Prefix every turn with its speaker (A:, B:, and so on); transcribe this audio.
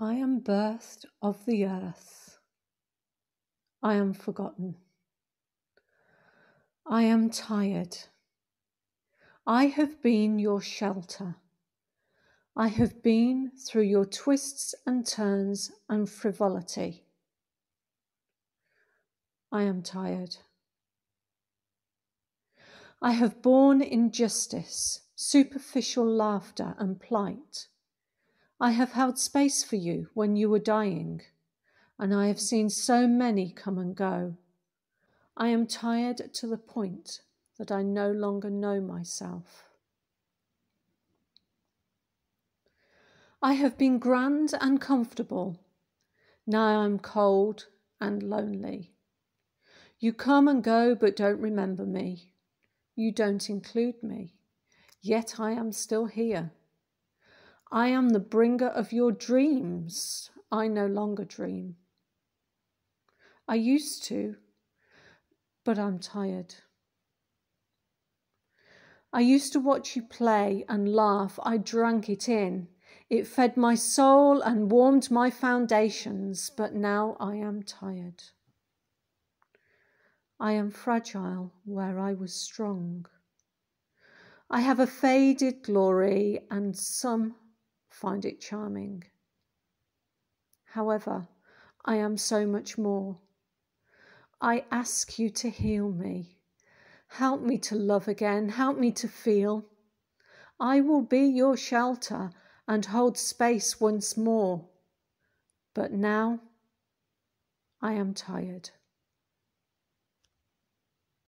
A: I am birthed of the earth. I am forgotten. I am tired. I have been your shelter. I have been through your twists and turns and frivolity. I am tired. I have borne injustice, superficial laughter, and plight. I have held space for you when you were dying, and I have seen so many come and go. I am tired to the point that I no longer know myself. I have been grand and comfortable. Now I'm cold and lonely. You come and go, but don't remember me. You don't include me. Yet I am still here. I am the bringer of your dreams. I no longer dream. I used to, but I'm tired. I used to watch you play and laugh. I drank it in. It fed my soul and warmed my foundations, but now I am tired. I am fragile where I was strong. I have a faded glory, and some find it charming. However, I am so much more. I ask you to heal me. Help me to love again. Help me to feel. I will be your shelter and hold space once more. But now I am tired.